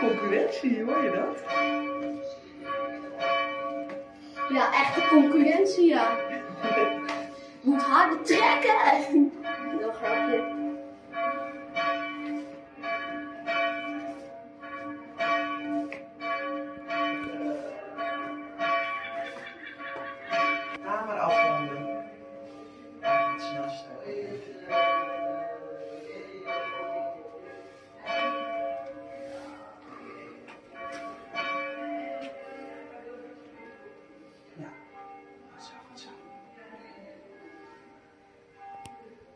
Concurrentie, hoor je dat? Ja, echte concurrentie, ja. Moet harder trekken! Nog grapje.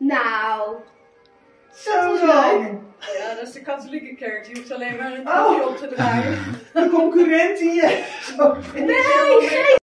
Nou, Zo dan! Ja, dat is de katholieke kerk. Je hoeft alleen maar een Oh. op te draaien. De concurrent hier! Ik nee, geen